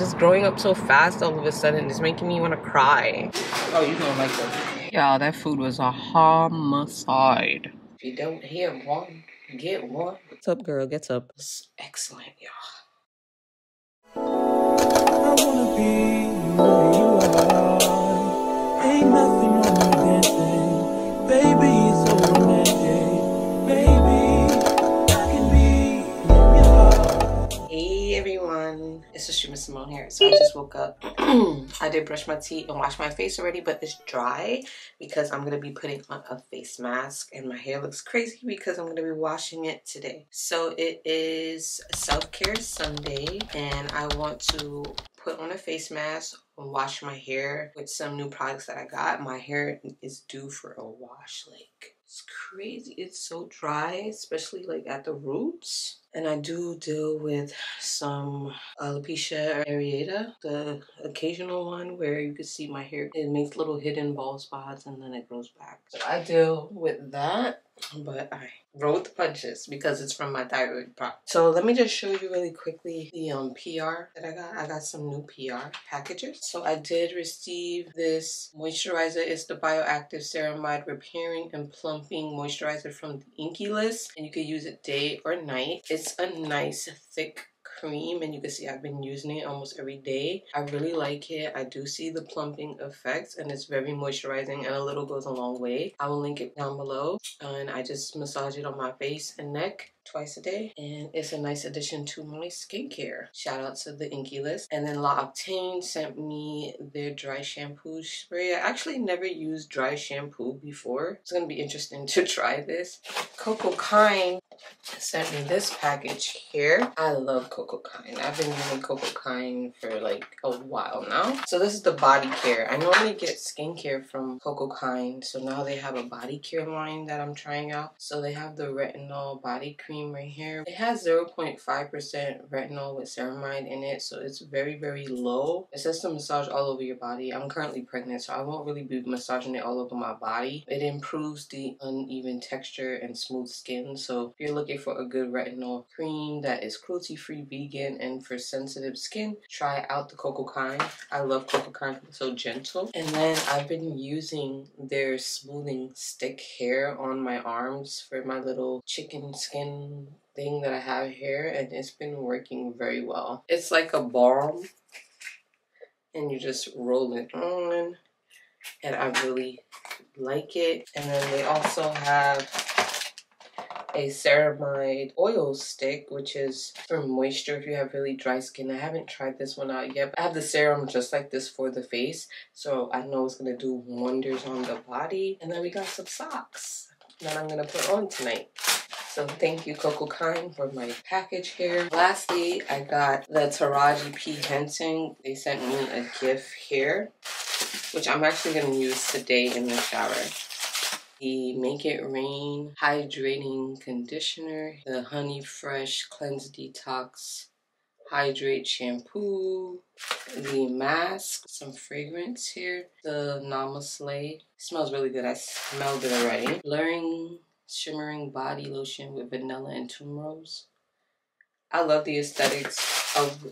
Just growing up so fast all of a sudden is making me want to cry. Oh, you don't like that? Yeah, that food was a homicide. If you don't hear one, get one. What's up, girl? Get up. It's excellent, y'all. It's Astrema Simone here. So I just woke up. I did brush my teeth and wash my face already, but it's dry because I'm gonna be putting on a face mask and my hair looks crazy because I'm gonna be washing it today. So it is self-care Sunday and I want to put on a face mask wash my hair with some new products that I got. My hair is due for a wash. Like, it's crazy. It's so dry, especially like at the roots. And I do deal with some alopecia areata, the occasional one where you can see my hair. It makes little hidden bald spots and then it grows back. So I deal with that, but I with the punches because it's from my thyroid product. So let me just show you really quickly the um PR that I got. I got some new PR packages. So I did receive this moisturizer. It's the Bioactive Ceramide Repairing and Plumping Moisturizer from the INKEY List. And you can use it day or night. A nice thick cream and you can see I've been using it almost every day. I really like it. I do see the plumping effects and it's very moisturizing and a little goes a long way. I will link it down below and I just massage it on my face and neck twice a day and it's a nice addition to my skincare. Shout out to the INKEY List. And then L'Occitane sent me their dry shampoo spray. I actually never used dry shampoo before. It's gonna be interesting to try this. Cocokind sent me this package here. I love Cocokind. I've been using Cocokind for like a while now. So this is the body care. I normally get skincare from Cocokind so now they have a body care line that i'm trying out. So they have the retinol body cream cream right here. It has 0.5% retinol with ceramide in it, so it's very, very low. It says to massage all over your body. I'm currently pregnant, so I won't really be massaging it all over my body. It improves the uneven texture and smooth skin, so if you're looking for a good retinol cream that is cruelty-free, vegan, and for sensitive skin, try out the Cocokind. I love Cocokind, it's so gentle. And then I've been using their smoothing stick hair on my arms for my little chicken skin thing that I have here and it's been working very well. It's like a balm and you just roll it on and I really like it. And then they also have a ceramide oil stick which is for moisture if you have really dry skin. I haven't tried this one out yet. I have the serum just like this for the face so I know it's to do wonders on the body. And then we got some socks that I'm to put on tonight. So thank you Cocokind for my package here. Lastly, I got the Taraji P. Henson. They sent me a gift here, which I'm actually going to use today in the shower. The Make It Rain Hydrating Conditioner, the Honey Fresh Cleanse Detox Hydrate Shampoo, the mask, some fragrance here, the Namaslay. Smells really good. I smelled it already. Blurring shimmering body lotion with vanilla and rose. I love the aesthetics of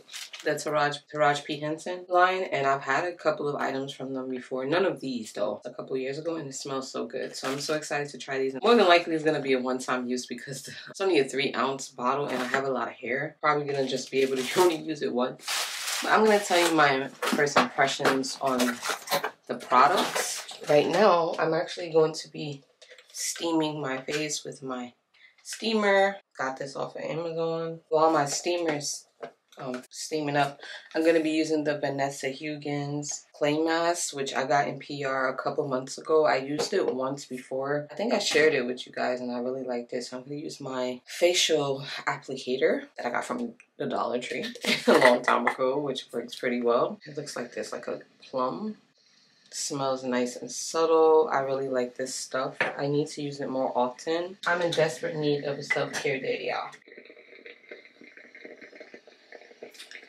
the Taraj, Taraj P. Henson line, and I've had a couple of items from them before. None of these, though, a couple years ago, and it smells so good. So I'm so excited to try these. More than likely, it's going to be a one-time use because it's only a three-ounce bottle, and I have a lot of hair. Probably going to just be able to only use it once. But I'm going to tell you my first impressions on the products. Right now, I'm actually going to be steaming my face with my steamer. Got this off of Amazon. While my steamer's um, steaming up, I'm going to be using the Vanessa Hudgens clay mask, which I got in PR a couple months ago. I used it once before. I think I shared it with you guys and I really liked it. So I'm going to use my facial applicator that I got from the Dollar Tree a long time ago, which works pretty well. It looks like this, like a plum smells nice and subtle. I really like this stuff. I need to use it more often. I'm in desperate need of a self-care day, y'all.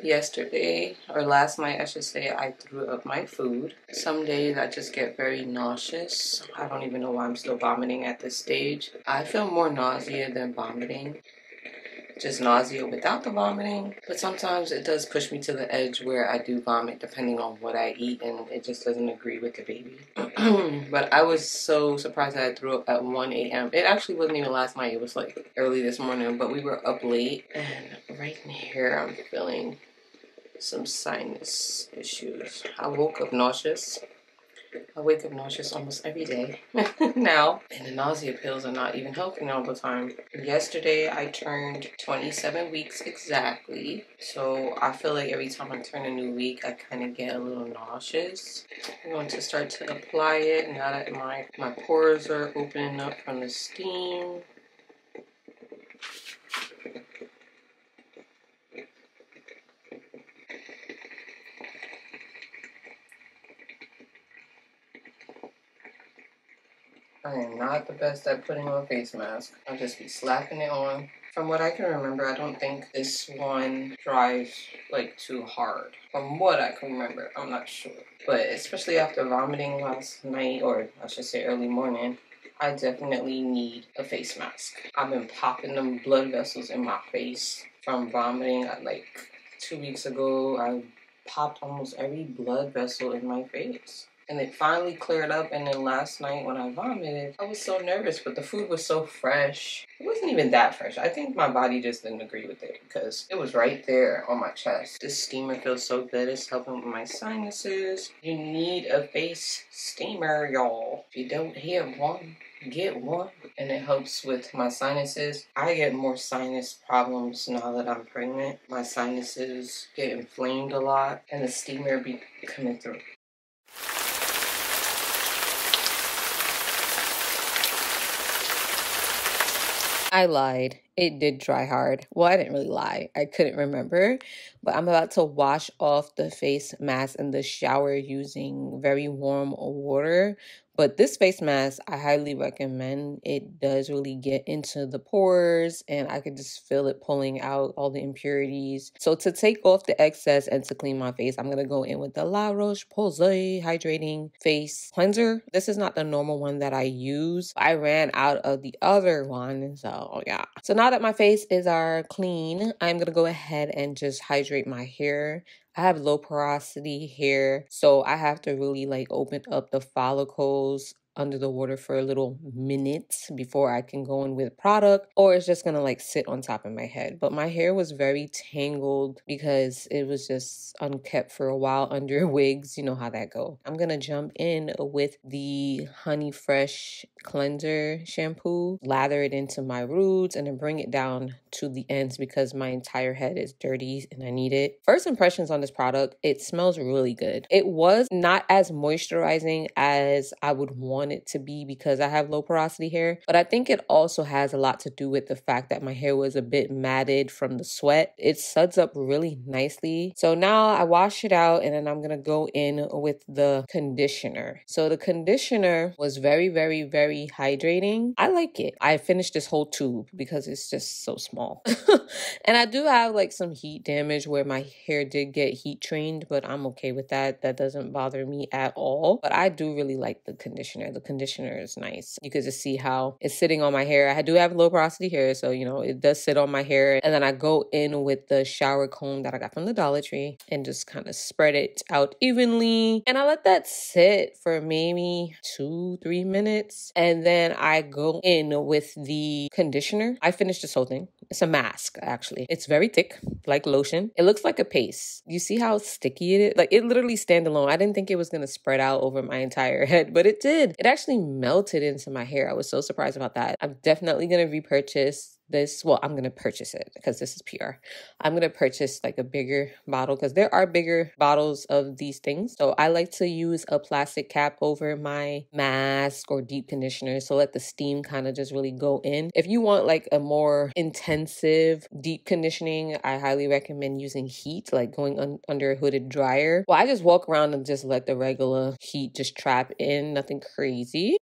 Yesterday, or last night I should say, I threw up my food. Some days I just get very nauseous. I don't even know why I'm still vomiting at this stage. I feel more nausea than vomiting. Just nausea without the vomiting. But sometimes it does push me to the edge where I do vomit depending on what I eat and it just doesn't agree with the baby. but I was so surprised that I threw up at 1 a.m. It actually wasn't even last night, it was like early this morning, but we were up late and right in here I'm feeling some sinus issues. I woke up nauseous. I wake up nauseous almost every day now, and the nausea pills are not even helping all the time. Yesterday, I turned 27 weeks exactly, so I feel like every time I turn a new week, I kind of get a little nauseous. I'm going to start to apply it now that my, my pores are opening up from the steam. I am not the best at putting on a face mask. I'll just be slapping it on. From what I can remember, I don't think this one dries like too hard. From what I can remember, I'm not sure. But especially after vomiting last night, or I should say early morning, I definitely need a face mask. I've been popping them blood vessels in my face from vomiting. Uh, like two weeks ago, I popped almost every blood vessel in my face and it finally cleared up. And then last night when I vomited, I was so nervous, but the food was so fresh. It wasn't even that fresh. I think my body just didn't agree with it because it was right there on my chest. This steamer feels so good. It's helping with my sinuses. You need a face steamer, y'all. If you don't have one, get one and it helps with my sinuses. I get more sinus problems now that I'm pregnant. My sinuses get inflamed a lot and the steamer be coming through. I lied. It did dry hard. Well, I didn't really lie. I couldn't remember. But I'm about to wash off the face mask in the shower using very warm water. But this face mask, I highly recommend. It does really get into the pores and I could just feel it pulling out all the impurities. So to take off the excess and to clean my face, I'm going to go in with the La Roche-Posay Hydrating Face Cleanser. This is not the normal one that I use. I ran out of the other one. So yeah. So now that my face is are clean, I'm going to go ahead and just hydrate my hair. I have low porosity hair, so I have to really like open up the follicles under the water for a little minute before I can go in with product or it's just gonna like sit on top of my head. But my hair was very tangled because it was just unkept for a while under wigs. You know how that go. I'm gonna jump in with the Honey Fresh cleanser shampoo, lather it into my roots and then bring it down to the ends because my entire head is dirty and I need it. First impressions on this product, it smells really good. It was not as moisturizing as I would want want it to be because I have low porosity hair. But I think it also has a lot to do with the fact that my hair was a bit matted from the sweat. It suds up really nicely. So now I wash it out and then I'm going to go in with the conditioner. So the conditioner was very, very, very hydrating. I like it. I finished this whole tube because it's just so small. and I do have like some heat damage where my hair did get heat trained, but I'm okay with that. That doesn't bother me at all. But I do really like the conditioner. The conditioner is nice. You can just see how it's sitting on my hair. I do have low porosity hair, so you know it does sit on my hair. And then I go in with the shower comb that I got from the Dollar Tree and just kind of spread it out evenly. And I let that sit for maybe two, three minutes. And then I go in with the conditioner. I finished this whole thing. It's a mask, actually. It's very thick, like lotion. It looks like a paste. You see how sticky it is? Like it literally stand alone. I didn't think it was gonna spread out over my entire head, but it did. It actually melted into my hair. I was so surprised about that. I'm definitely gonna repurchase this well i'm going to purchase it because this is pr i'm going to purchase like a bigger bottle because there are bigger bottles of these things. So i like to use a plastic cap over my mask or deep conditioner so let the steam kind of just really go in. If you want like a more intensive deep conditioning i highly recommend using heat like going un- under a hooded dryer. Well i just walk around and just let the regular heat just trap in nothing crazy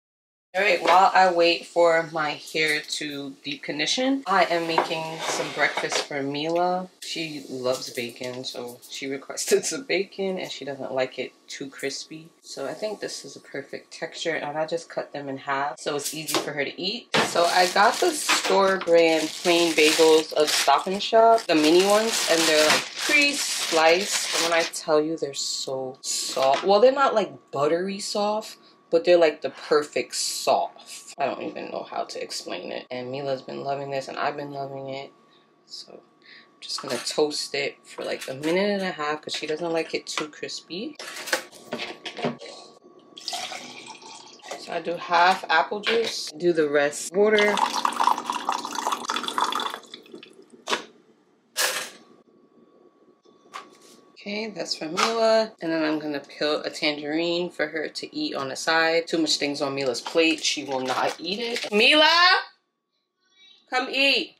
All right, while I wait for my hair to deep condition, I am making some breakfast for Mila. She loves bacon, so she requested some bacon and she doesn't like it too crispy. So I think this is a perfect texture and I just cut them in half so it's easy for her to eat. So I got the store brand plain bagels of Stop Shop, the mini ones, and they're like pre-sliced. And when I tell you they're so soft, well, they're not like buttery soft, but they're like the perfect soft. I don't even know how to explain it. And Mila's been loving this and I've been loving it. So I'm just gonna toast it for like a minute and a half because she doesn't like it too crispy. So I do half apple juice, do the rest water. Okay, that's for Mila. And then I'm gonna peel a tangerine for her to eat on the side. Too much things on Mila's plate. She will not eat it. Mila! Come eat.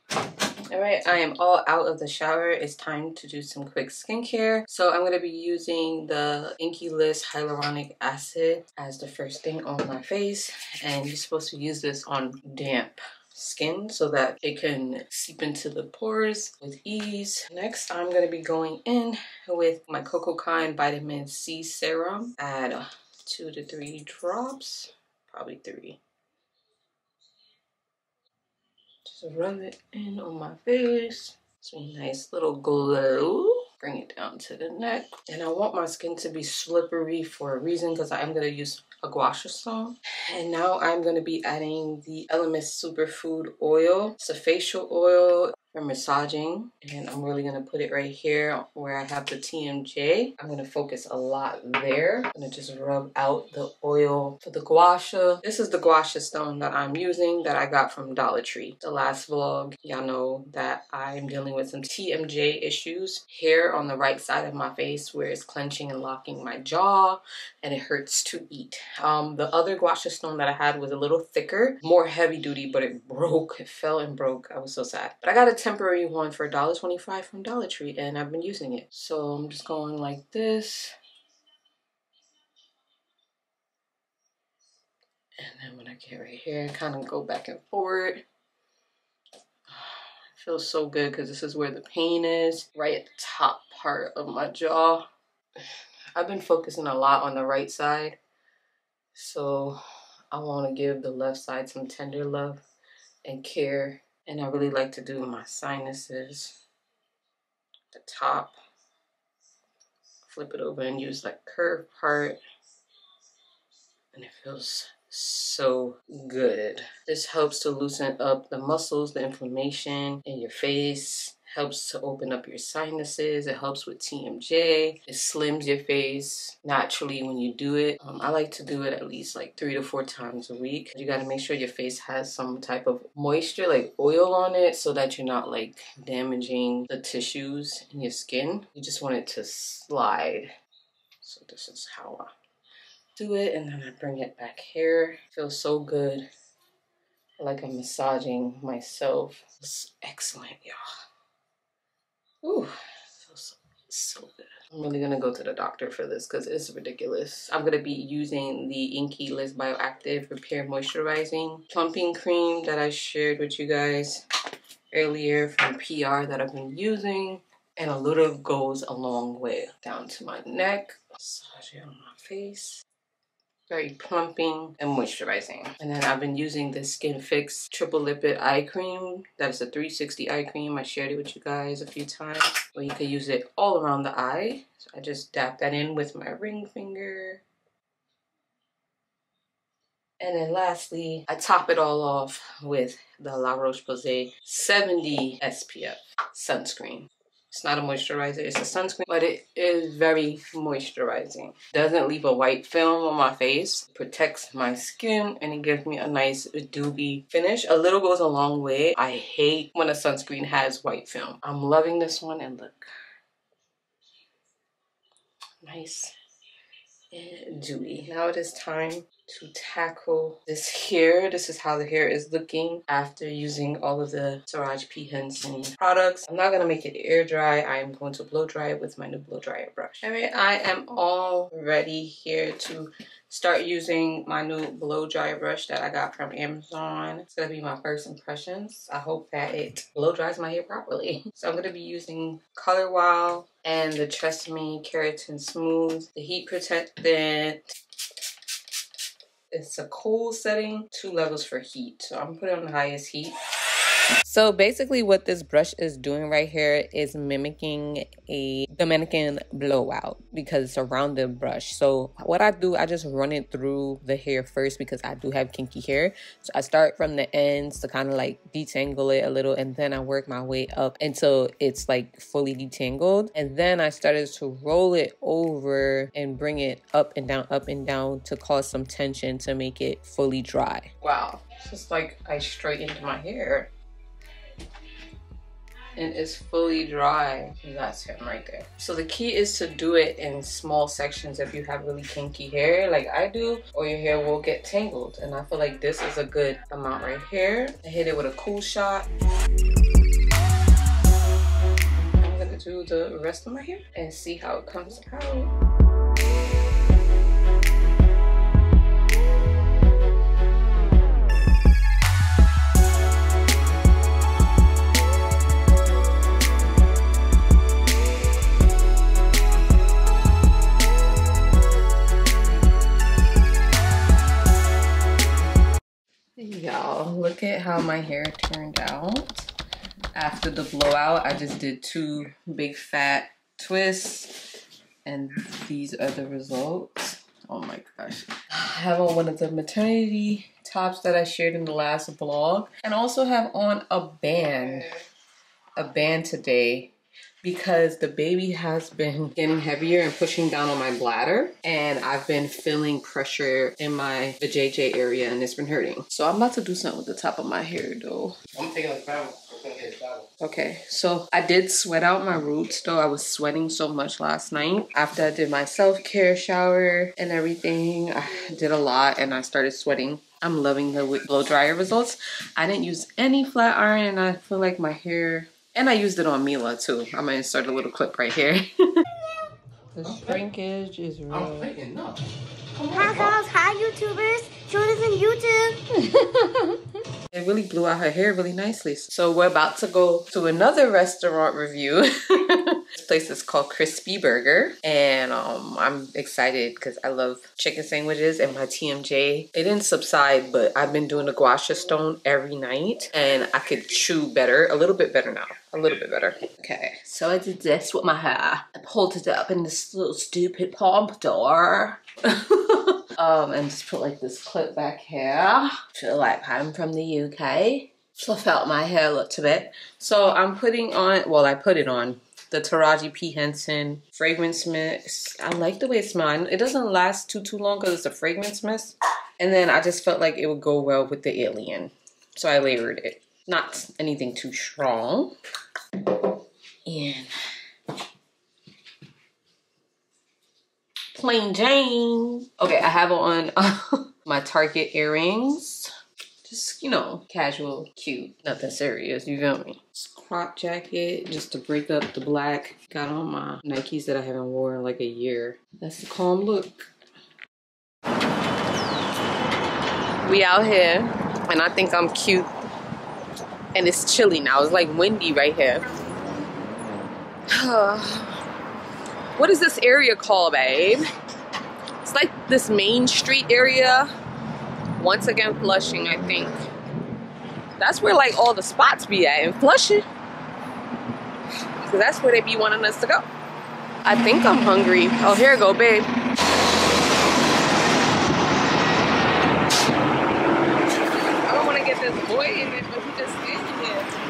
All right, I am all out of the shower. It's time to do some quick skincare. So I'm gonna be using the INKEY List Hyaluronic Acid as the first thing on my face. And you're supposed to use this on damp skin so that it can seep into the pores with ease. Next, I'm going to be going in with my Coco Cocokind Vitamin C Serum. Add uh, two to three drops, probably three. Just rub it in on my face. It's a nice little glow. Bring it down to the neck. And I want my skin to be slippery for a reason because I am going to use a gua. And now I'm going to be adding the Elemis Superfood Oil. It's a facial oil for massaging. And I'm really going to put it right here where I have the TMJ. I'm going to focus a lot there. I'm going to just rub out the oil for the gua sha. This is the gua sha stone that I'm using that I got from Dollar Tree. The last vlog, y'all know that I'm dealing with some TMJ issues here on the right side of my face where it's clenching and locking my jaw and it hurts to eat. Um, the other gua sha stone that I had was a little thicker, more heavy duty, but it broke. It fell and broke. I was so sad. But I got a temporary one for $1.25 from Dollar Tree and I've been using it. So I'm just going like this. And then when I get right here, kind of go back and forward. It feels so good because this is where the pain is, right at the top part of my jaw. I've been focusing a lot on the right side. So I want to give the left side some tender love and care and I really like to do my sinuses, the top, flip it over and use that curved part. And it feels so good. This helps to loosen up the muscles, the inflammation in your face helps to open up your sinuses. It helps with TMJ. It slims your face naturally when you do it. Um, I like to do it at least like three to four times a week. You got to make sure your face has some type of moisture, like oil on it, so that you're not like damaging the tissues in your skin. You just want it to slide. So this is how I do it. And then I bring it back here. Feels so good. Like I'm massaging myself. It's excellent, y'all. Ooh, so, so good. I'm really gonna go to the doctor for this because it's ridiculous. I'm gonna be using the INKEY List Bioactive Repair Moisturizing Plumping Cream that I shared with you guys earlier from PR that I've been using. And a little goes a long way. Down to my neck, massage it on my face very plumping and moisturizing. And then I've been using this Skinfix Triple Lipid Eye Cream. That's a 360 eye cream. I shared it with you guys a few times. But you can use it all around the eye. So I just dab that in with my ring finger. And then lastly, I top it all off with the La Roche-Posay 70 SPF sunscreen. It's not a moisturizer, it's a sunscreen, but it is very moisturizing. Doesn't leave a white film on my face, protects my skin, and it gives me a nice dewy finish. A little goes a long way. I hate when a sunscreen has white film. I'm loving this one, and look. Nice dewy. Now it is time to tackle this hair. This is how the hair is looking after using all of the Taraji P. Henson products. I'm not going to make it air dry. I am going to blow dry it with my new blow dryer brush. Alright, I am all ready here to start using my new blow dry brush that I got from Amazon. It's gonna be my first impressions. I hope that it blow dries my hair properly. So I'm gonna be using Color Wow and the Tresemme Keratin Smooth, the heat protectant. It's a cool setting, two levels for heat. So I'm putting on the highest heat. So basically what this brush is doing right here is mimicking a Dominican blowout because it's a rounded brush. So what I do, I just run it through the hair first because I do have kinky hair. So I start from the ends to kind of like detangle it a little and then I work my way up until it's like fully detangled. And then I started to roll it over and bring it up and down, up and down to cause some tension to make it fully dry. Wow, it's just like I straightened my hair and it's fully dry. That's him right there. So the key is to do it in small sections if you have really kinky hair like I do or your hair will get tangled. And I feel like this is a good amount right here. I hit it with a cool shot. I'm gonna do the rest of my hair and see how it comes out. Y'all, look at how my hair turned out. After the blowout, I just did two big fat twists and these are the results. Oh my gosh. I have on one of the maternity tops that I shared in the last vlog and also have on a band, a band today because the baby has been getting heavier and pushing down on my bladder and I've been feeling pressure in my vajayjay area and it's been hurting. So I'm about to do something with the top of my hair though. I'm taking a towel. Okay, so I did sweat out my roots though. I was sweating so much last night. After I did my self-care shower and everything, I did a lot and I started sweating. I'm loving the blow dryer results. I didn't use any flat iron and I feel like my hair and I used it on Mila too. I'm gonna insert a little clip right here. the shrinkage is real. I'm thinking, no. Hi guys, hi YouTubers. Join us on YouTube. it really blew out her hair really nicely. So we're about to go to another restaurant review. this place is called Crispy Burger. And um, I'm excited because I love chicken sandwiches and my TMJ. It didn't subside, but I've been doing the gua sha stone every night. And I could chew better, a little bit better now. A little bit better. Okay, so I did this with my hair. I pulled it up in this little stupid pompadour. um, and just put like this clip back here. Feel like I'm from the UK. Fluff out my hair a little bit. So I'm putting on, well, I put it on the Taraji P. Henson fragrance mist. I like the way it smells. It doesn't last too, too long because it's a fragrance mist. And then I just felt like it would go well with the alien. So I layered it. Not anything too strong. And plain Jane. Okay, I have on um, my Target earrings. Just, you know, casual, cute, nothing serious, you feel me? Crop jacket, just to break up the black. Got on my Nikes that I haven't worn in like a year. That's the calm look. We out here, and I think I'm cute. And it's chilly now, it's like windy right here. what is this area called, babe? It's like this main street area. Once again, Flushing, I think. That's where like all the spots be at in Flushing. Cause that's where they be wanting us to go. I think I'm hungry. Oh, here you go, babe. I don't want to get this boy in it, but he just standing there.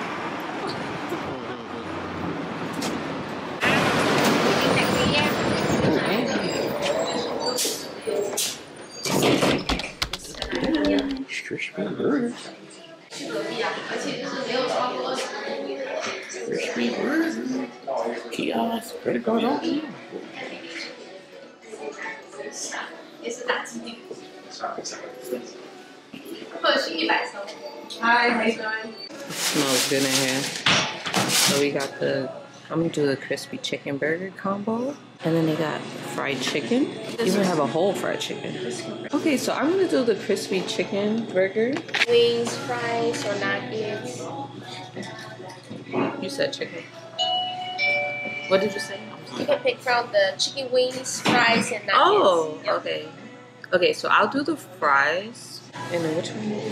Crispy burger. Crispy burger. Kiosk. Credit card open. Hi, how you doing? Smells good in here. So we got the, I'm gonna do the crispy chicken burger combo. And then they got fried chicken. You even have a whole fried chicken. Okay, so I'm gonna do the crispy chicken burger. Wings, fries, or nuggets. You said chicken. What did you say? You can pick from the chicken wings, fries, and nuggets. Oh, Yeah. okay. Okay, so I'll do the fries. And then which one? did you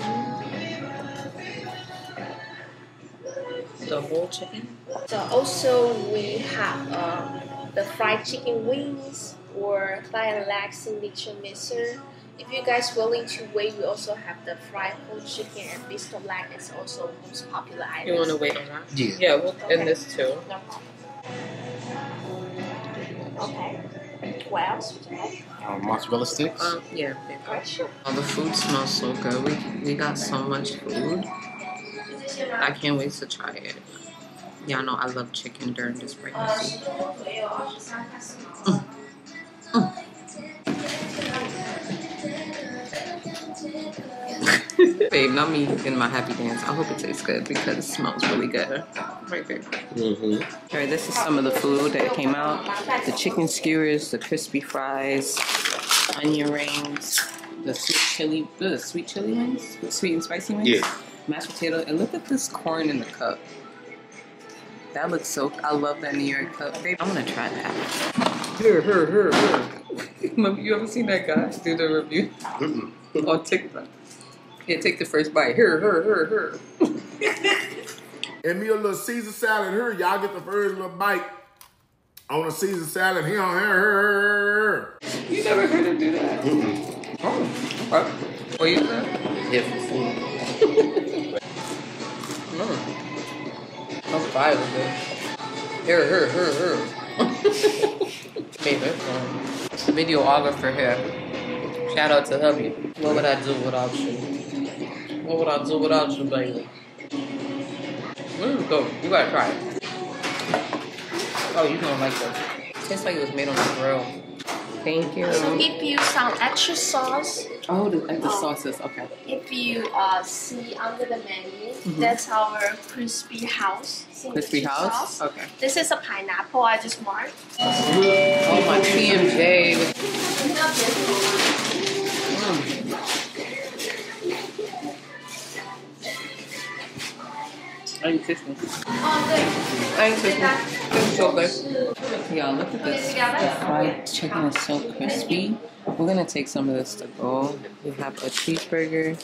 do? The whole chicken? So also we have um, the fried chicken wings or thigh and leg signature mixer. If you guys willing to wait, we also have the fried whole chicken and bistro leg is also most popular item. You want to wait on that? Yeah. Yeah, we'll Okay. end this too. No problem. Okay. What else would you like? Um, mozzarella sticks. Um, yeah. Right, sure. Oh, the food smells so good. We, we got so much food. I can't wait to try it. Y'all know I love chicken during this pregnancy. Babe, not me in my happy dance. I hope it tastes good because it smells really good. Right there. Mm-hmm. All right, this is some of the food that came out. The chicken skewers, the crispy fries, onion rings, the sweet chili, the sweet chili wings, the sweet and spicy wings, Yeah. mashed potato, and look at this corn in the cup. That looks so. I love that New York cup, babe. I'm gonna try that. Here, here, here, here. You ever seen that guy do the review on TikTok? Yeah, take the first bite. Here, here, here, here. And me a little Caesar salad here. Y'all get the first little bite on a Caesar salad here, here, here, here. You never heard him do that? Mm-mm. Oh, what? What you said? Yeah, for food. Mm. I'm fire with. Here, here, here, here. That's um, videographer here. Shout out to hubby. What would I do without you? What would I do without you, baby? Mm, go. You gotta try it. Oh, you gonna like this. Tastes like it was made on the grill. Thank you. So if you some extra sauce, Oh, the, and the sauces. Okay. if you uh, see under the menu, that's our crispy house. Crispy house? sauce. Okay. This is a pineapple I just marked. Oh, my TMJ. Mm. I ain't tasting. Oh, I ain't tasting. It's so good. Y'all, look at this. Fried chicken is so crispy. We're gonna take some of this to go. We have a cheeseburger,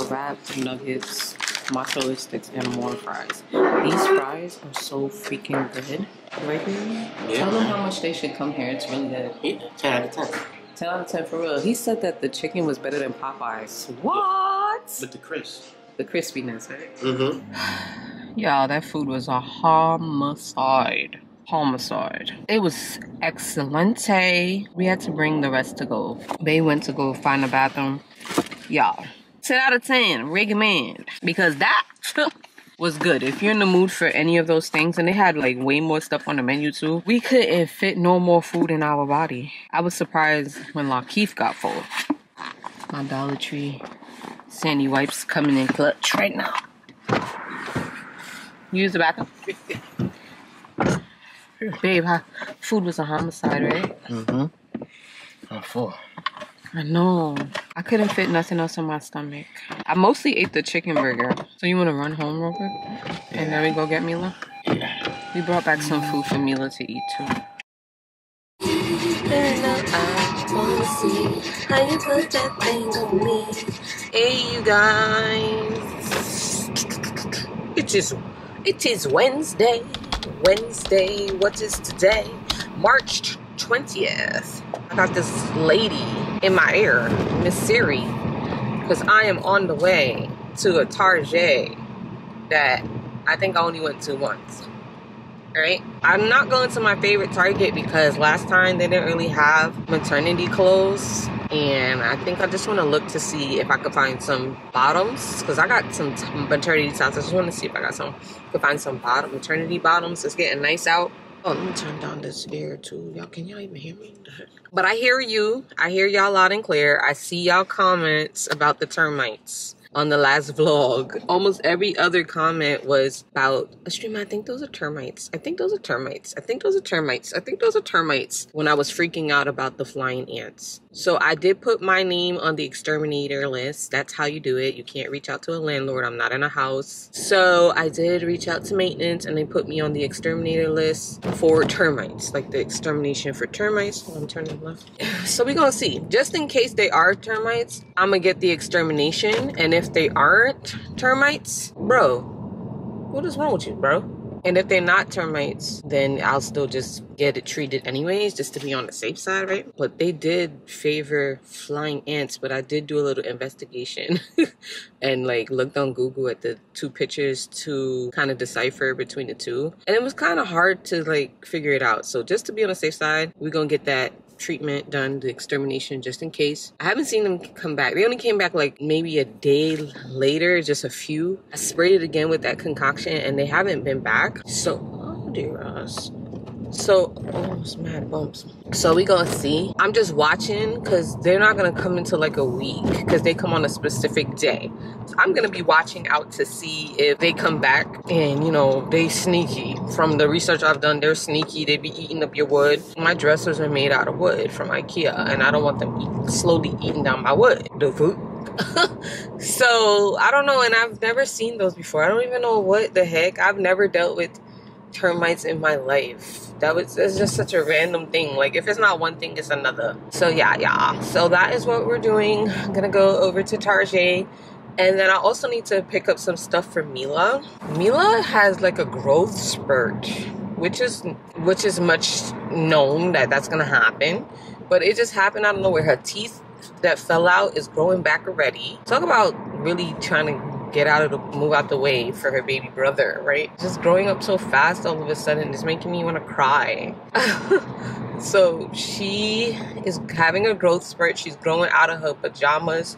a wrap, nuggets, mozzarella sticks, and more fries. These fries are so freaking good. Right here? Tell them how much they should come here. It's really good. Yeah, 10 out of 10. 10 out of 10 for real. He said that the chicken was better than Popeyes. What? With the crisp. The crispiness, right? Mm-hmm. Y'all, that food was a homicide. Homicide. It was excellent. We had to bring the rest to go. They went to go find a bathroom. Y'all, 10 out of 10, recommend. Because that was good. If you're in the mood for any of those things, and they had like way more stuff on the menu too, we couldn't fit no more food in our body. I was surprised when Lakeith got full. My Dollar Tree Sandy wipes coming in clutch right now. Use the bathroom. Babe, food was a homicide, right? Mm-hmm. I'm full. I know. I couldn't fit nothing else in my stomach. I mostly ate the chicken burger. So you want to run home real quick? And then we go get Mila? Yeah. We brought back some food for Mila to eat too. Hey, you guys. It is, it is Wednesday. Wednesday. What is today? March 20th. I got this lady in my ear, Miss Siri, because I am on the way to a Target that I think I only went to once. Alright? I'm not going to my favorite Target because last time they didn't really have maternity clothes. And I think I just want to look to see if I could find some bottoms. Because I got some maternity tops. I just want to see if I got some. Could find some bottom maternity bottoms. It's getting nice out. Oh, let me turn down this air too. Y'all, can y'all even hear me? But I hear you. I hear y'all loud and clear. I see y'all comments about the termites. on the last vlog. Almost every other comment was about a stream. I think those are termites. I think those are termites. I think those are termites. I think those are termites. When I was freaking out about the flying ants. So I did put my name on the exterminator list. That's how you do it. You can't reach out to a landlord. I'm not in a house. So I did reach out to maintenance and they put me on the exterminator list for termites, like the extermination for termites. I'm turning left. So we're gonna see. Just in case they are termites, I'm gonna get the extermination. And if they aren't termites, bro, what is wrong with you, bro? And if they're not termites, then I'll still just get it treated anyways, just to be on the safe side, right? But they did favor flying ants, but I did do a little investigation and like looked on Google at the two pictures to kind of decipher between the two. And it was kind of hard to like figure it out. So just to be on the safe side, we're gonna get that treatment done, the extermination, just in case. I haven't seen them come back. They only came back like maybe a day later, just a few. I sprayed it again with that concoction and they haven't been back. So, oh dear us. So, oh, it's mad bumps. So we gonna see. I'm just watching because they're not gonna come into like a week because they come on a specific day. So I'm gonna be watching out to see if they come back and you know they sneaky. From the research I've done, they're sneaky. They be eating up your wood. My dressers are made out of wood from IKEA, and I don't want them eat, slowly eating down my wood. The food. so I don't know, and I've never seen those before. I don't even know what the heck. I've never dealt with termites in my life. That was it's just such a random thing. Like if it's not one thing, it's another. So yeah, yeah. So that is what we're doing. I'm gonna go over to Target. And then I also need to pick up some stuff for Mila. Mila has like a growth spurt, which is which is much known that that's gonna happen. But it just happened out of nowhere. Her teeth that fell out is growing back already. Talk about really trying to get out of the move out the way for her baby brother, right? Just growing up so fast all of a sudden is making me want to cry. so she is having a growth spurt. She's growing out of her pajamas.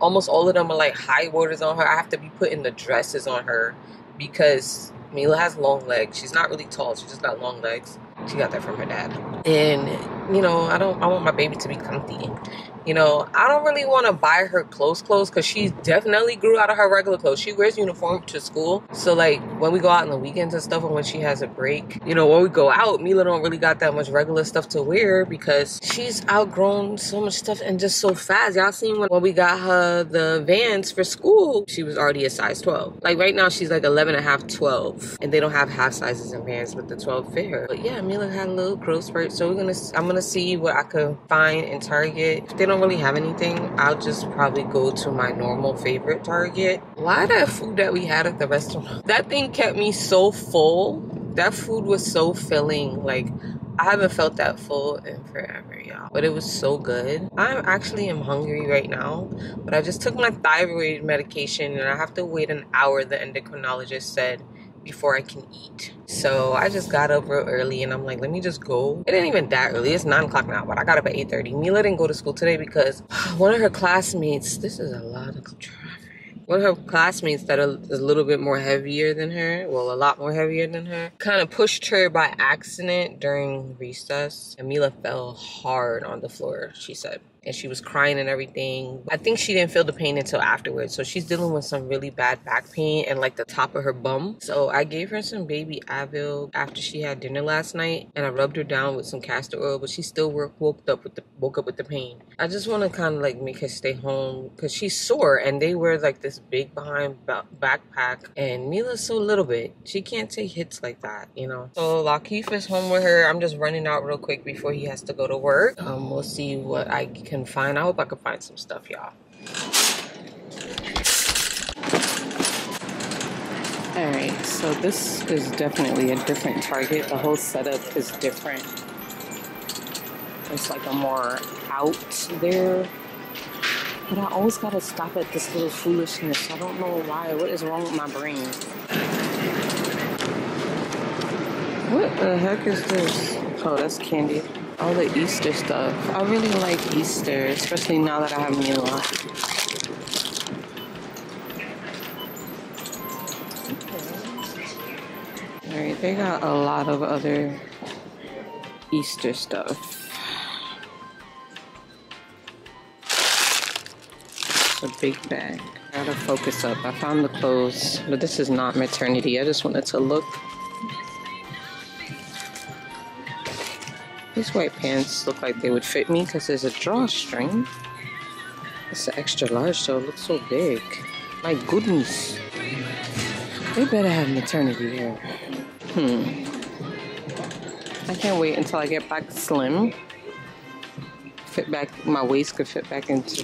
Almost all of them are like high waters on her. I have to be putting the dresses on her because Mila has long legs. She's not really tall. She just got long legs. She got that from her dad. And you know, I don't. I want my baby to be comfy. You know, I don't really want to buy her clothes clothes because she definitely grew out of her regular clothes. She wears uniform to school. So like when we go out on the weekends and stuff and when she has a break, you know, when we go out, Mila don't really got that much regular stuff to wear because she's outgrown so much stuff and just so fast. Y'all seen when, when we got her the vans for school, she was already a size 12. Like right now she's like 11 and a half, 12. And they don't have half sizes in vans but the 12 fit her. But yeah, Mila had a little growth spurt. So we're gonna, I'm gonna see what I could find in Target. If they don't really have anything, I'll just probably go to my normal favorite Target. Why that food that we had at the restaurant? That thing kept me so full. That food was so filling. Like, I haven't felt that full in forever, y'all. But it was so good. I'm actually am hungry right now, but I just took my thyroid medication and I have to wait an hour, the endocrinologist said before I can eat. So I just got up real early and I'm like, let me just go. It ain't even that early. It's 9 o'clock now, but I got up at 8.30. Mila didn't go to school today because one of her classmates, this is a lot of traffic. One of her classmates that is a little bit more heavier than her, well, a lot more heavier than her, kind of pushed her by accident during recess. And Mila fell hard on the floor, she said and she was crying and everything. I think she didn't feel the pain until afterwards. So she's dealing with some really bad back pain and like the top of her bum. So I gave her some baby Advil after she had dinner last night and I rubbed her down with some castor oil, but she still woke up with the woke up with the pain. I just want to kind of like make her stay home because she's sore and they wear like this big behind backpack and Mila's so little bit. She can't take hits like that, you know. So Lakeith is home with her. I'm just running out real quick before he has to go to work. Um, we'll see what I can can find. I hope I can find some stuff, y'all. All right, so this is definitely a different target. The whole setup is different. It's like a more out there. But I always gotta stop at this little foolishness. I don't know why. What is wrong with my brain? What the heck is this? Oh, that's candy all the Easter stuff. I really like Easter, especially now that I have Mila. Alright, they got a lot of other Easter stuff. A big bag. Gotta focus up. I found the clothes, but this is not maternity. I just wanted to look. These white pants look like they would fit me because there's a drawstring. It's an extra large, so it looks so big. My goodness. They better have maternity wear. Hmm. I can't wait until I get back slim. Fit back, my waist could fit back into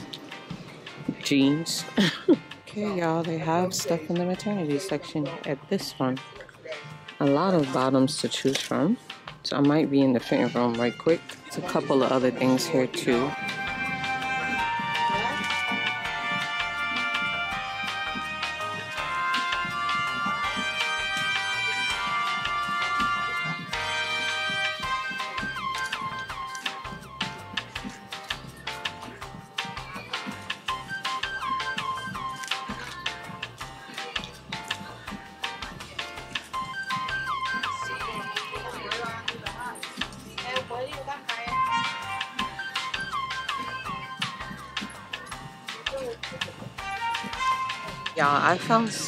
jeans. okay, y'all, they have stuff in the maternity section at this one. A lot of bottoms to choose from. I might be in the fitting room right quick. There's a couple of other things here too.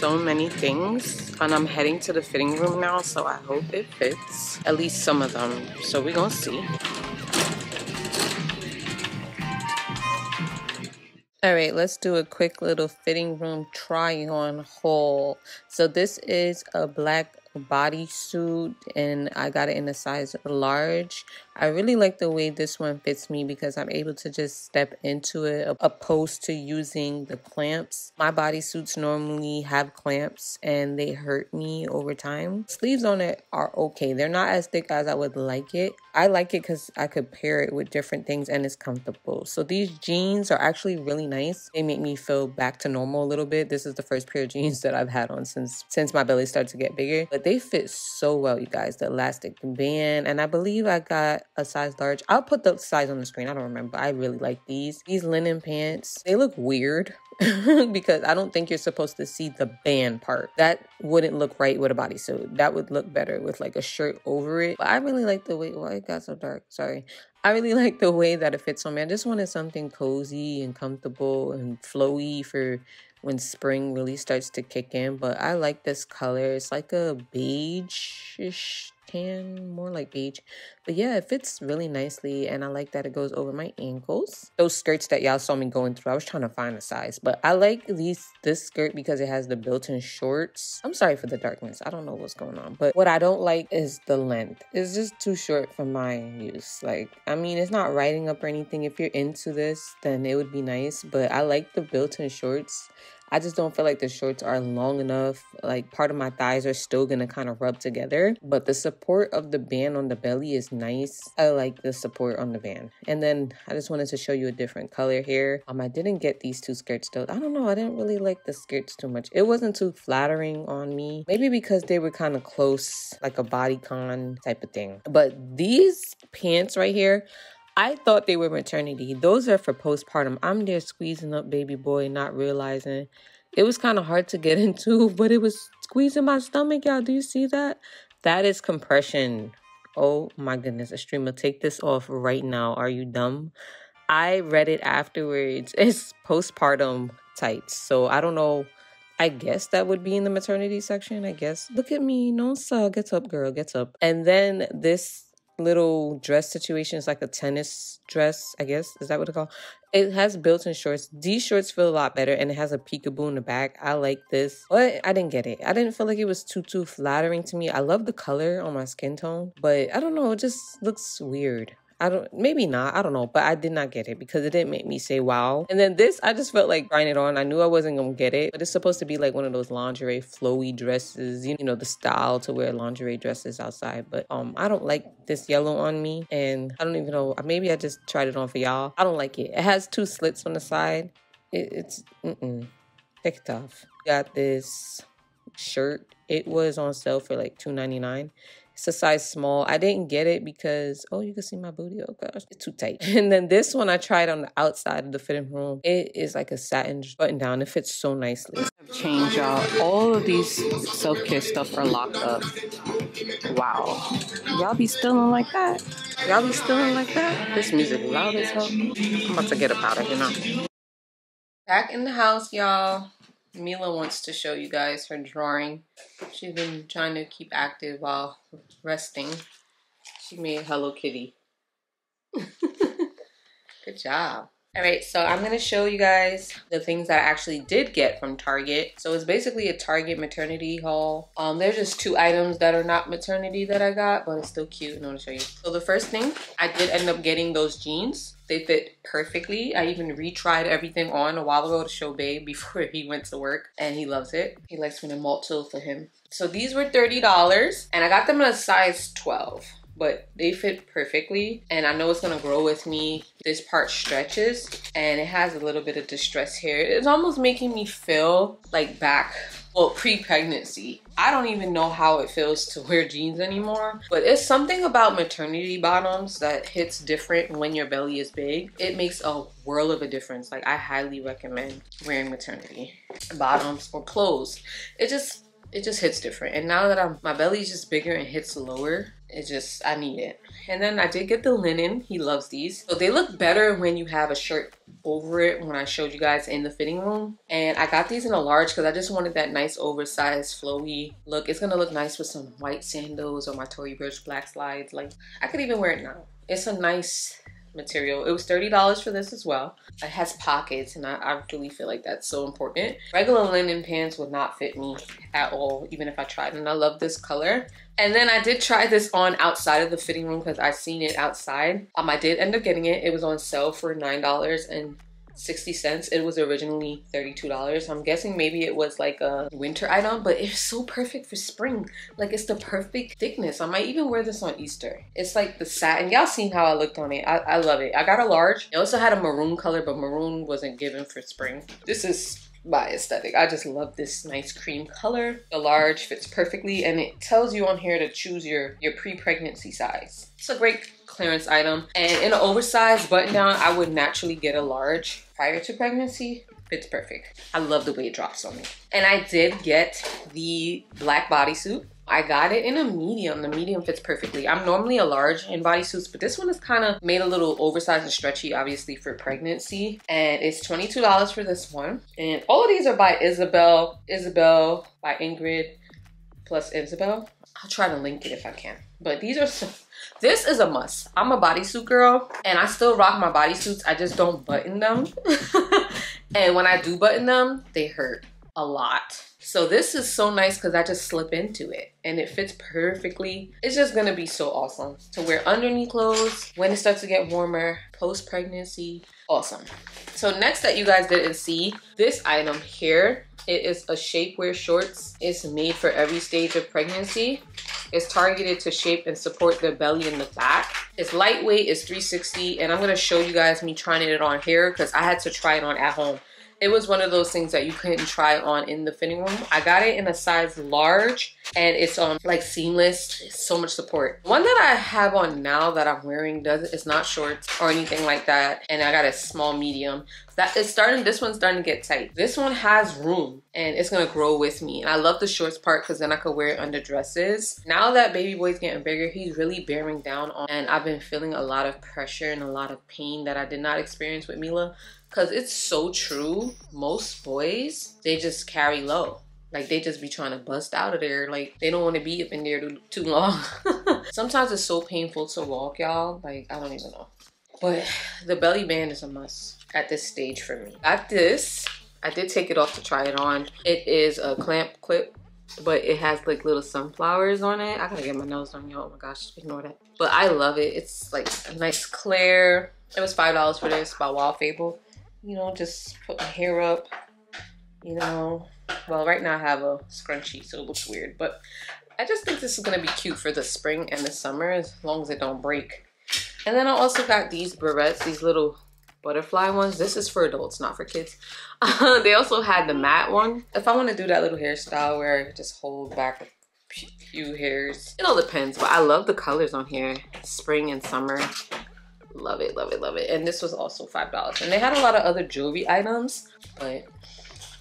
So many things and I'm heading to the fitting room now, so I hope it fits. At least some of them. So we're gonna see. All right, let's do a quick little fitting room try on haul. So this is a black bodysuit and I got it in a size large. I really like the way this one fits me because I'm able to just step into it opposed to using the clamps. My bodysuits normally have clamps and they hurt me over time. Sleeves on it are okay. They're not as thick as I would like it. I like it because I could pair it with different things and it's comfortable. So these jeans are actually really nice. They make me feel back to normal a little bit. This is the first pair of jeans that I've had on since since my belly started to get bigger. But they fit so well, you guys. The elastic band, and I believe I got a size large. I'll put the size on the screen. I don't remember. I really like these. These linen pants, they look weird. because I don't think you're supposed to see the band part. That wouldn't look right with a bodysuit. That would look better with like a shirt over it. But I really like the way, why it got so dark? Sorry. I really like the way that it fits on me. I just wanted something cozy and comfortable and flowy for when spring really starts to kick in. But I like this color. It's like a beige-ish tan, more like beige. But yeah, it fits really nicely and I like that it goes over my ankles. Those skirts that y'all saw me going through, I was trying to find a size. But I like these this skirt because it has the built-in shorts. I'm sorry for the darkness. I don't know what's going on. But what I don't like is the length. It's just too short for my use. Like, I mean, it's not riding up or anything. If you're into this, then it would be nice. But I like the built-in shorts. I just don't feel like the shorts are long enough. Like part of my thighs are still gonna kind of rub together, but the support of the band on the belly is nice. I like the support on the band. And then I just wanted to show you a different color here. Um, I didn't get these two skirts though. I don't know. I didn't really like the skirts too much. It wasn't too flattering on me. Maybe because they were kind of close, like a bodycon type of thing. But these pants right here, I thought they were maternity. Those are for postpartum. I'm there squeezing up baby boy, not realizing. It was kind of hard to get into, but it was squeezing my stomach, y'all. Do you see that? That is compression. Oh my goodness, Astrema, take this off right now. Are you dumb? I read it afterwards. It's postpartum tights. So I don't know. I guess that would be in the maternity section. I guess. Look at me. No, sir. Get up, girl. Get up. And then this little dress situation. It's like a tennis dress, I guess. Is that what it's called? It has built-in shorts. These shorts feel a lot better and it has a peekaboo in the back. I like this. But I didn't get it. I didn't feel like it was too, too flattering to me. I love the color on my skin tone. But I don't know. It just looks weird. I don't, maybe not. I don't know. But I did not get it because it didn't make me say wow. And then this, I just felt like trying it on. I knew I wasn't going to get it. But it's supposed to be like one of those lingerie flowy dresses, you know, the style to wear lingerie dresses outside. But um, I don't like this yellow on me. And I don't even know. Maybe I just tried it on for y'all. I don't like it. It has two slits on the side. It, it's, mm-mm. Take it off. Got this shirt. It was on sale for like two ninety nine. It's a size small. I didn't get it because, oh, you can see my booty. Oh gosh, it's too tight. And then this one I tried on the outside of the fitting room. It is like a satin button down. It fits so nicely. Change y'all. All of these self-care stuff are locked up. Wow. Y'all be stealing like that? Y'all be stealing like that? This music loud as hell. I'm about to get up out of here now. Back in the house, y'all. Mila wants to show you guys her drawing. She's been trying to keep active while resting. She made Hello Kitty. Good job. All right, so I'm gonna show you guys the things that I actually did get from Target. So it's basically a Target maternity haul. Um, there's just two items that are not maternity that I got, but it's still cute and I wanna show you. So the first thing, I did end up getting those jeans. They fit perfectly. I even retried everything on a while ago to show Babe before he went to work and he loves it. He likes when I multi for him. So these were $30 and I got them in a size 12 but they fit perfectly and I know it's gonna grow with me. This part stretches and it has a little bit of distress here. It's almost making me feel like back, well, pre-pregnancy. I don't even know how it feels to wear jeans anymore, but it's something about maternity bottoms that hits different when your belly is big. It makes a world of a difference. Like I highly recommend wearing maternity bottoms or clothes. It just, it just hits different. And now that I'm, my belly's just bigger and hits lower, it just I need it. And then I did get the linen. He loves these. So they look better when you have a shirt over it when I showed you guys in the fitting room. And I got these in a large because I just wanted that nice oversized flowy look. It's gonna look nice with some white sandals or my Tory Burch black slides. Like I could even wear it now. It's a nice material. It was $30 for this as well. It has pockets and I, I, really feel like that's so important. Regular linen pants would not fit me at all, even if I tried. And I love this color. And then I did try this on outside of the fitting room because I've seen it outside. Um, I did end up getting it. It was on sale for $9 and 60 cents. It was originally $32. I'm guessing maybe it was like a winter item, but it's so perfect for spring. Like it's the perfect thickness. I might even wear this on Easter. It's like the satin. Y'all seen how I looked on it. I, I love it. I got a large. It also had a maroon color, but maroon wasn't given for spring. This is by aesthetic. I just love this nice cream color. The large fits perfectly and it tells you on here to choose your, your pre-pregnancy size. It's a great clearance item. And in an oversized button down, I would naturally get a large prior to pregnancy. Fits perfect. I love the way it drops on me. And I did get the black bodysuit. I got it in a medium. The medium fits perfectly. I'm normally a large in bodysuits, but this one is kind of made a little oversized and stretchy, obviously for pregnancy. And it's $22 for this one. And all of these are by Isabel, Isabel by Ingrid plus Isabel. I'll try to link it if I can. But these are so, this is a must. I'm a bodysuit girl and I still rock my bodysuits. I just don't button them. and when I do button them, they hurt a lot. So this is so nice because I just slip into it and it fits perfectly. It's just gonna be so awesome to wear underneath clothes when it starts to get warmer, post-pregnancy, awesome. So next that you guys didn't see, this item here, it is a shapewear shorts. It's made for every stage of pregnancy. It's targeted to shape and support the belly and the back. It's lightweight, it's 360, and I'm gonna show you guys me trying it on here because I had to try it on at home it was one of those things that you couldn't try on in the fitting room. I got it in a size large and it's on like seamless, so much support. One that I have on now that I'm wearing does it's not shorts or anything like that. And I got a small medium. That is starting, this one's starting to get tight. This one has room and it's gonna grow with me. And I love the shorts part because then I could wear it under dresses. Now that baby boy's getting bigger, he's really bearing down on and I've been feeling a lot of pressure and a lot of pain that I did not experience with Mila. Cause it's so true. Most boys, they just carry low. Like they just be trying to bust out of there. Like they don't want to be up in there too, too long. Sometimes it's so painful to walk, y'all. Like I don't even know. But the belly band is a must at this stage for me. Got this. I did take it off to try it on. It is a clamp clip but it has like little sunflowers on it. I gotta get my nose done, y'all. Oh my gosh, ignore that. But I love it. It's like a nice clear. It was $5 for this by Wild Fable you know, just put my hair up, you know. Well, right now I have a scrunchie, so it looks weird, but I just think this is gonna be cute for the spring and the summer as long as it don't break. And then I also got these barrettes, these little butterfly ones. This is for adults, not for kids. they also had the matte one. If I want to do that little hairstyle where I just hold back a few hairs, it all depends. But I love the colors on here, spring and summer love it love it love it and this was also five dollars and they had a lot of other jewelry items but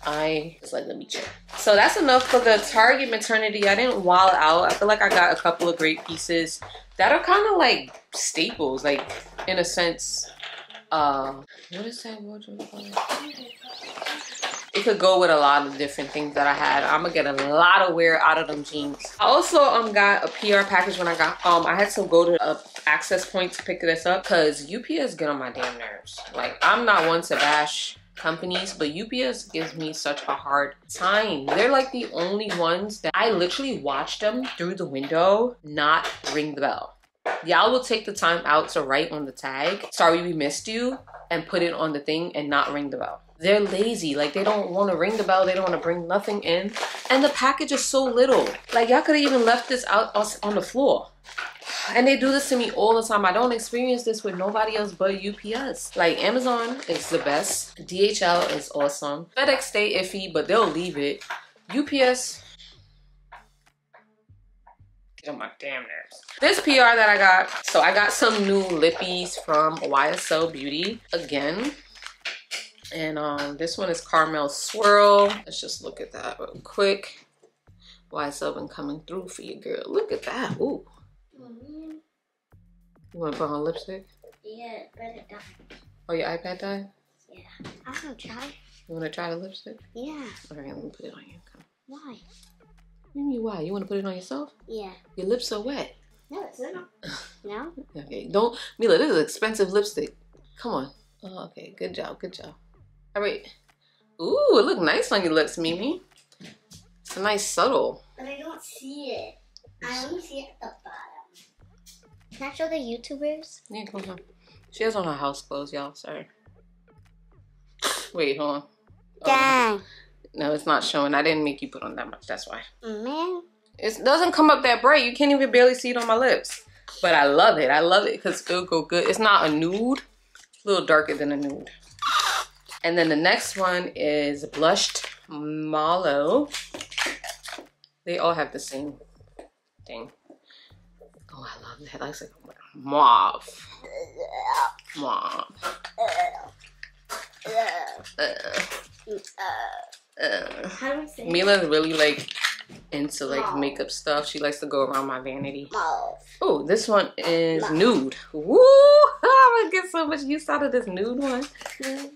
I was like, let me check. So that's enough for the Target maternity. I didn't wild out. I feel like I got a couple of great pieces that are kind of like staples, like in a sense uh, what is that wardrobe called? It could go with a lot of different things that I had. I'm gonna get a lot of wear out of them jeans. I also um got a PR package when I got um I had to go to a access point to pick this up because UPS get on my damn nerves. Like I'm not one to bash companies, but UPS gives me such a hard time. They're like the only ones that I literally watch them through the window not ring the bell. Y'all will take the time out to write on the tag, sorry we missed you, and put it on the thing and not ring the bell. They're lazy. Like they don't want to ring the bell. They don't want to bring nothing in. And the package is so little. Like y'all could have even left this out on the floor. And they do this to me all the time. I don't experience this with nobody else but UPS. Like Amazon is the best. DHL is awesome. FedEx stay iffy, but they'll leave it. UPS on my damn nerves. This PR that I got, so I got some new lippies from YSL Beauty again. And um, this one is Carmel Swirl. Let's just look at that real quick. YSL been coming through for you, girl. Look at that. Ooh. You want to put on lipstick? Yeah, but it died. Oh, your iPad died? Yeah. I'm gonna try. You want to try the lipstick? Yeah. Okay, let me put it on you. Come. Why? You mean why? You want to put it on yourself? Yeah. Your lips are wet. No, it's not. No? Okay, don't Mila. This is expensive lipstick. Come on. Oh, okay, good job, good job. All right. Ooh, it look nice on your lips, Mimi. It's a nice subtle. But I don't see it. I only see it at the bottom. Can I show the YouTubers? Yeah, come on. She has on her house clothes, y'all. Sorry. Wait, hold on. Oh, Dang. No, it's not showing. I didn't make you put on that much. That's why. Man. It doesn't come up that bright. You can't even barely see it on my lips. But I love it. I love it because it'll go good. It's not a nude. It's a little darker than a nude. And then the next one is Blushed Mallow. They all have the same thing. Oh, I love that. That's like mauve. Mauve. Uh, uh. How do I say Mila's really like into like makeup stuff. She likes to go around my vanity. Oh, this one is nude. Woo! I'm gonna get so much use out of this nude one.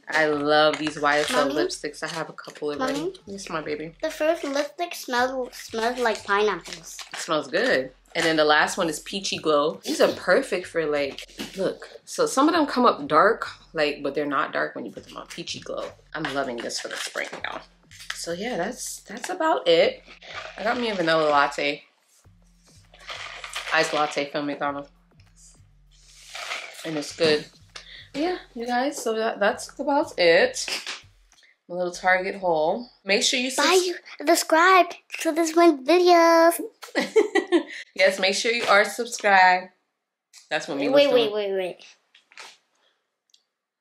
I love these YSL Mommy? lipsticks. I have a couple already. Mommy? Yes, my baby. The first lipstick smelled smells like pineapples. It smells good. And then the last one is Peachy Glow. These are perfect for like, look. So some of them come up dark, like, but they're not dark when you put them on Peachy Glow. I'm loving this for the spring, y'all. So yeah, that's that's about it. I got me a vanilla latte. Iced latte from McDonald's. And it's good. Yeah, you guys, so that, that's about it. A little Target haul. Make sure you Bye. You subscribe to this one videos. yes, make sure you are subscribed. That's what me Wait, wait, wait, wait.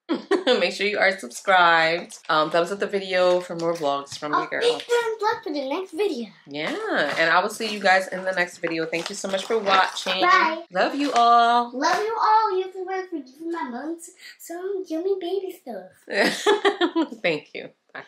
make sure you are subscribed. Um, thumbs up the video for more vlogs from I'll your girl. make friends luck for the next video. Yeah, and I will see you guys in the next video. Thank you so much for watching. Bye. Love you all. Love you all, YouTubers, for giving my mom some yummy baby stuff. Thank you. Bye.